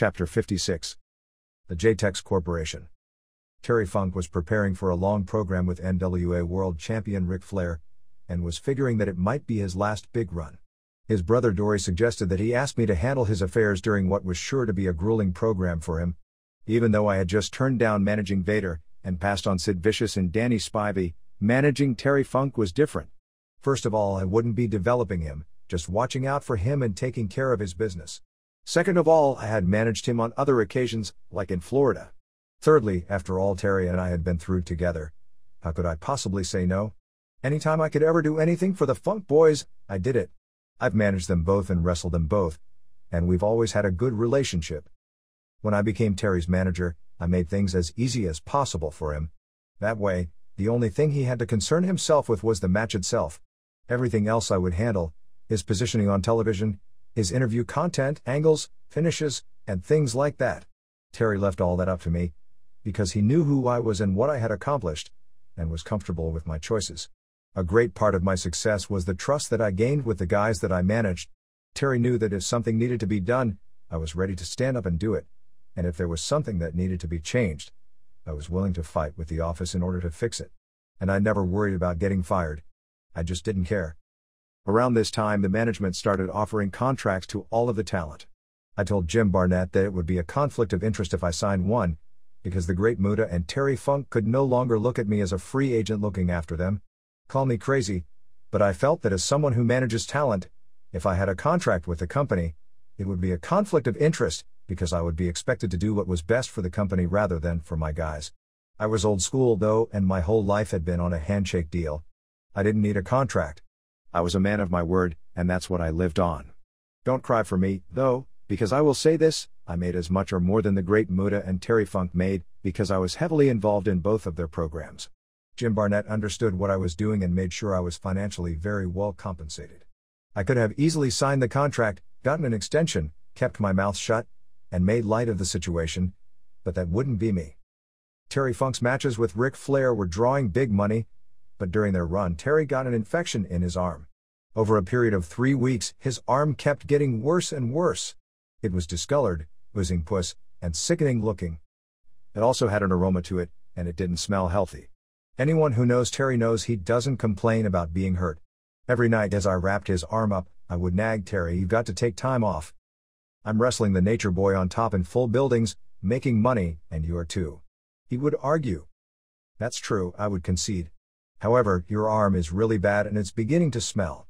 Chapter 56 The JTEX Corporation. Terry Funk was preparing for a long program with NWA World Champion Ric Flair, and was figuring that it might be his last big run. His brother Dory suggested that he ask me to handle his affairs during what was sure to be a grueling program for him. Even though I had just turned down managing Vader, and passed on Sid Vicious and Danny Spivey, managing Terry Funk was different. First of all, I wouldn't be developing him, just watching out for him and taking care of his business. Second of all, I had managed him on other occasions, like in Florida. Thirdly, after all Terry and I had been through together, how could I possibly say no? Anytime I could ever do anything for the Funk Boys, I did it. I've managed them both and wrestled them both, and we've always had a good relationship. When I became Terry's manager, I made things as easy as possible for him. That way, the only thing he had to concern himself with was the match itself. Everything else I would handle his positioning on television, his interview content, angles, finishes, and things like that. Terry left all that up to me, because he knew who I was and what I had accomplished, and was comfortable with my choices. A great part of my success was the trust that I gained with the guys that I managed. Terry knew that if something needed to be done, I was ready to stand up and do it, and if there was something that needed to be changed, I was willing to fight with the office in order to fix it. And I never worried about getting fired. I just didn't care. Around this time, the management started offering contracts to all of the talent. I told Jim Barnett that it would be a conflict of interest if I signed one, because the great Muta and Terry Funk could no longer look at me as a free agent looking after them. Call me crazy, but I felt that as someone who manages talent, if I had a contract with the company, it would be a conflict of interest, because I would be expected to do what was best for the company rather than for my guys. I was old school though, and my whole life had been on a handshake deal. I didn't need a contract. I was a man of my word, and that's what I lived on. Don't cry for me, though, because I will say this I made as much or more than the great Muta and Terry Funk made, because I was heavily involved in both of their programs. Jim Barnett understood what I was doing and made sure I was financially very well compensated. I could have easily signed the contract, gotten an extension, kept my mouth shut, and made light of the situation, but that wouldn't be me. Terry Funk's matches with Ric Flair were drawing big money, but during their run, Terry got an infection in his arm. Over a period of three weeks, his arm kept getting worse and worse. It was discolored, oozing pus, and sickening looking. It also had an aroma to it, and it didn't smell healthy. Anyone who knows Terry knows he doesn't complain about being hurt. Every night as I wrapped his arm up, I would nag Terry, You've got to take time off. I'm wrestling the nature boy on top in full buildings, making money, and you are too. He would argue. That's true, I would concede. However, your arm is really bad and it's beginning to smell.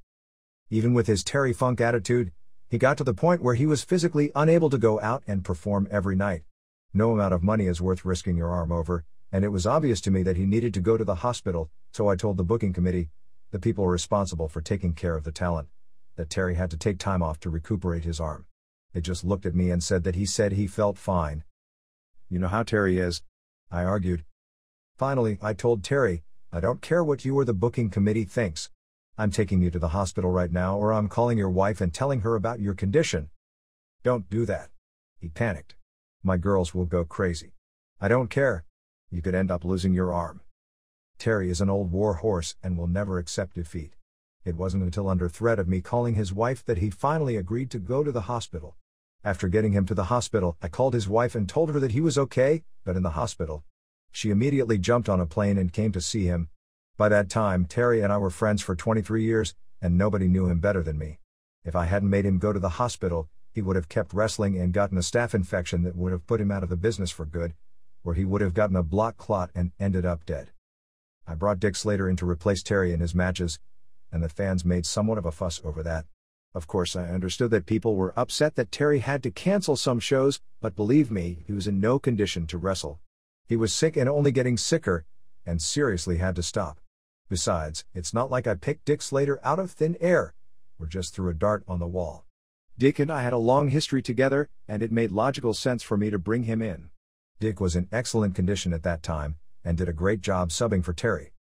Even with his Terry Funk attitude, he got to the point where he was physically unable to go out and perform every night. No amount of money is worth risking your arm over, and it was obvious to me that he needed to go to the hospital, so I told the booking committee, the people responsible for taking care of the talent, that Terry had to take time off to recuperate his arm. They just looked at me and said that he said he felt fine. You know how Terry is. I argued. Finally, I told Terry, I don't care what you or the booking committee thinks. I'm taking you to the hospital right now, or I'm calling your wife and telling her about your condition. Don't do that. He panicked. My girls will go crazy. I don't care. You could end up losing your arm. Terry is an old war horse and will never accept defeat. It wasn't until under threat of me calling his wife that he finally agreed to go to the hospital. After getting him to the hospital, I called his wife and told her that he was okay, but in the hospital. She immediately jumped on a plane and came to see him. By that time, Terry and I were friends for 23 years, and nobody knew him better than me. If I hadn't made him go to the hospital, he would have kept wrestling and gotten a staph infection that would have put him out of the business for good, or he would have gotten a blood clot and ended up dead. I brought Dick Slater in to replace Terry in his matches, and the fans made somewhat of a fuss over that. Of course, I understood that people were upset that Terry had to cancel some shows, but believe me, he was in no condition to wrestle. He was sick and only getting sicker, and seriously had to stop. Besides, it's not like I picked Dick Slater out of thin air, or just threw a dart on the wall. Dick and I had a long history together, and it made logical sense for me to bring him in. Dick was in excellent condition at that time, and did a great job subbing for Terry.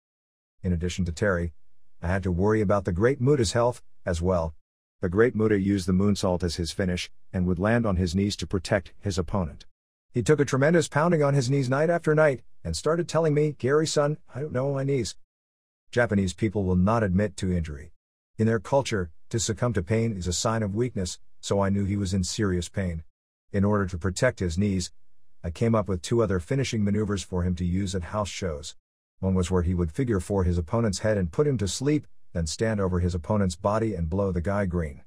In addition to Terry, I had to worry about the Great Muta's health, as well. The Great Muta used the moonsault as his finish, and would land on his knees to protect his opponent. He took a tremendous pounding on his knees night after night, and started telling me, Gary son, I don't know my knees. Japanese people will not admit to injury. In their culture, to succumb to pain is a sign of weakness, so I knew he was in serious pain. In order to protect his knees, I came up with two other finishing maneuvers for him to use at house shows. One was where he would figure four his opponent's head and put him to sleep, then stand over his opponent's body and blow the guy green.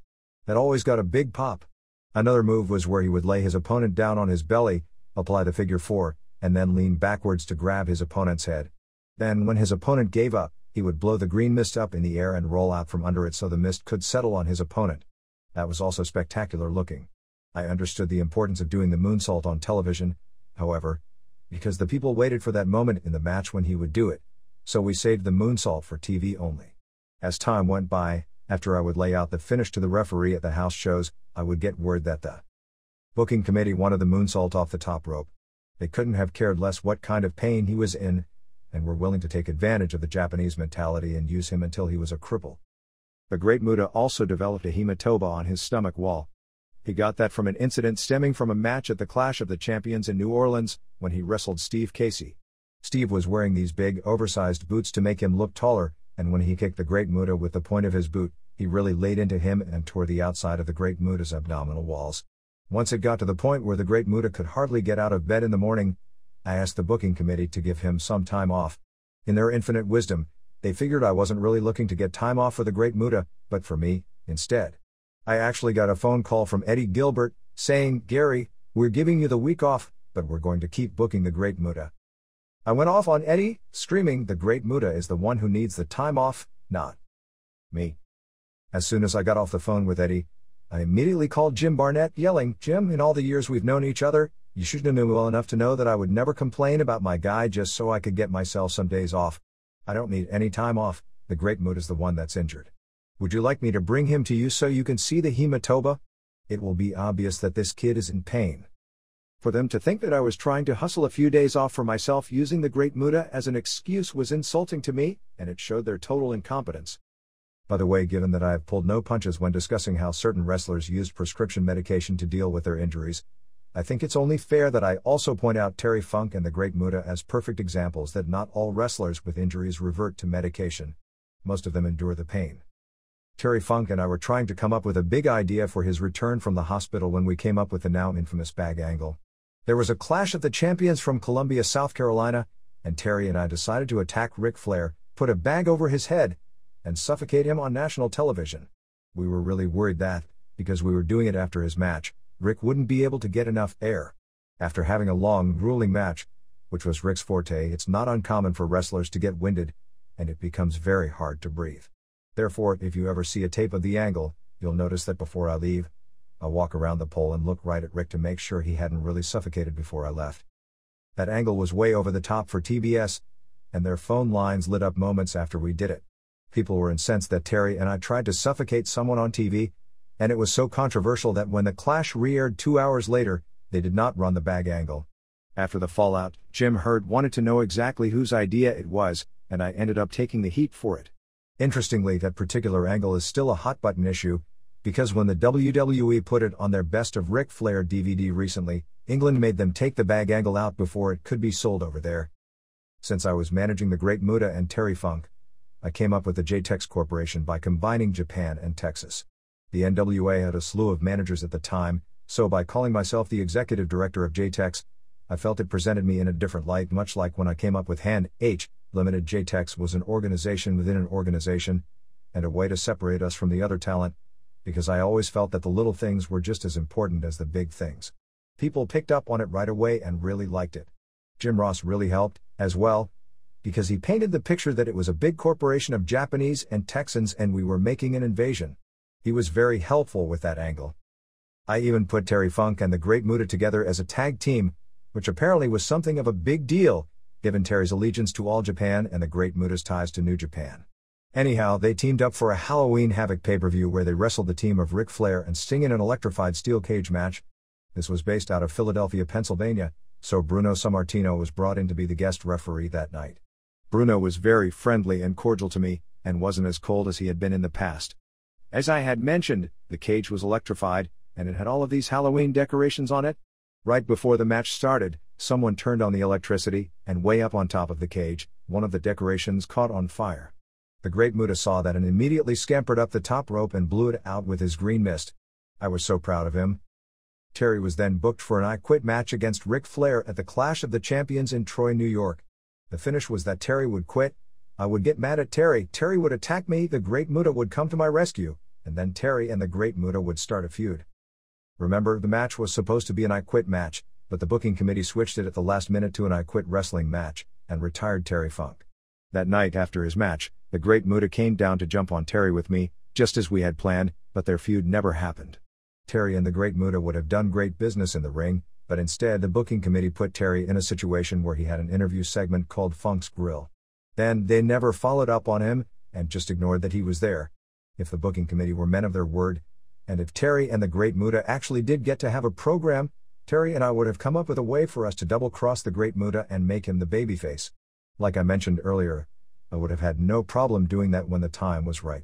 That always got a big pop. Another move was where he would lay his opponent down on his belly, apply the figure four, and then lean backwards to grab his opponent's head. Then, when his opponent gave up, he would blow the green mist up in the air and roll out from under it so the mist could settle on his opponent. That was also spectacular looking. I understood the importance of doing the moonsault on television, however, because the people waited for that moment in the match when he would do it, so we saved the moonsault for TV only. As time went by, after I would lay out the finish to the referee at the house shows, I would get word that the booking committee wanted the moonsault off the top rope. They couldn't have cared less what kind of pain he was in, and were willing to take advantage of the Japanese mentality and use him until he was a cripple. The Great Muta also developed a hematoma on his stomach wall, he got that from an incident stemming from a match at the Clash of the Champions in New Orleans, when he wrestled Steve Casey. Steve was wearing these big, oversized boots to make him look taller, and when he kicked the Great Muta with the point of his boot, he really laid into him and tore the outside of the Great Muta's abdominal walls. Once it got to the point where the Great Muta could hardly get out of bed in the morning, I asked the booking committee to give him some time off. In their infinite wisdom, they figured I wasn't really looking to get time off for the Great Muta, but for me, instead. I actually got a phone call from Eddie Gilbert, saying, Gary, we're giving you the week off, but we're going to keep booking the Great Muta. I went off on Eddie, screaming, The Great Muta is the one who needs the time off, not me. As soon as I got off the phone with Eddie, I immediately called Jim Barnett, yelling, Jim, in all the years we've known each other, you should have known well enough to know that I would never complain about my guy just so I could get myself some days off. I don't need any time off, the Great Muta is the one that's injured. Would you like me to bring him to you so you can see the hematoma? It will be obvious that this kid is in pain. For them to think that I was trying to hustle a few days off for myself using the Great Muta as an excuse was insulting to me, and it showed their total incompetence. By the way, given that I have pulled no punches when discussing how certain wrestlers used prescription medication to deal with their injuries, I think it's only fair that I also point out Terry Funk and the Great Muta as perfect examples that not all wrestlers with injuries revert to medication. Most of them endure the pain. Terry Funk and I were trying to come up with a big idea for his return from the hospital when we came up with the now infamous bag angle. There was a clash of the champions from Columbia, South Carolina, and Terry and I decided to attack Ric Flair, put a bag over his head, and suffocate him on national television. We were really worried that, because we were doing it after his match, Ric wouldn't be able to get enough air. After having a long, grueling match, which was Ric's forte, it's not uncommon for wrestlers to get winded, and it becomes very hard to breathe. Therefore, if you ever see a tape of the angle, you'll notice that before I leave, I'll walk around the pole and look right at Ric to make sure he hadn't really suffocated before I left. That angle was way over the top for TBS, and their phone lines lit up moments after we did it. People were incensed that Terry and I tried to suffocate someone on TV, and it was so controversial that when the clash re aired two hours later, they did not run the bag angle. After the fallout, Jim Herd wanted to know exactly whose idea it was, and I ended up taking the heat for it. Interestingly, that particular angle is still a hot button issue, because when the WWE put it on their Best of Ric Flair DVD recently, England made them take the bag angle out before it could be sold over there. Since I was managing the Great Muta and Terry Funk, I came up with the JTEX Corporation by combining Japan and Texas. The NWA had a slew of managers at the time, so by calling myself the executive director of JTEX, I felt it presented me in a different light, much like when I came up with H and H, Limited JTEX was an organization within an organization, and a way to separate us from the other talent, because I always felt that the little things were just as important as the big things. People picked up on it right away and really liked it. Jim Ross really helped, as well, because he painted the picture that it was a big corporation of Japanese and Texans and we were making an invasion. He was very helpful with that angle. I even put Terry Funk and the Great Muta together as a tag team, which apparently was something of a big deal, given Terry's allegiance to All Japan and the Great Muta's ties to New Japan. Anyhow, they teamed up for a Halloween Havoc pay per view where they wrestled the team of Ric Flair and Sting in an electrified steel cage match. This was based out of Philadelphia, Pennsylvania, so Bruno Sammartino was brought in to be the guest referee that night. Bruno was very friendly and cordial to me, and wasn't as cold as he had been in the past. As I had mentioned, the cage was electrified, and it had all of these Halloween decorations on it. Right before the match started, someone turned on the electricity, and way up on top of the cage, one of the decorations caught on fire. The Great Muta saw that and immediately scampered up the top rope and blew it out with his green mist. I was so proud of him. Terry was then booked for an I Quit match against Ric Flair at the Clash of the Champions in Troy, New York. The finish was that Terry would quit, I would get mad at Terry, Terry would attack me, the Great Muta would come to my rescue, and then Terry and the Great Muta would start a feud. Remember, the match was supposed to be an I Quit match, but the booking committee switched it at the last minute to an I Quit wrestling match, and retired Terry Funk. That night after his match, the Great Muta came down to jump on Terry with me, just as we had planned, but their feud never happened. Terry and the Great Muta would have done great business in the ring, but instead the booking committee put Terry in a situation where he had an interview segment called Funk's Grill. Then, they never followed up on him, and just ignored that he was there. If the booking committee were men of their word, and if Terry and the Great Muta actually did get to have a program, Terry and I would have come up with a way for us to double cross the Great Muta and make him the babyface. Like I mentioned earlier, I would have had no problem doing that when the time was right.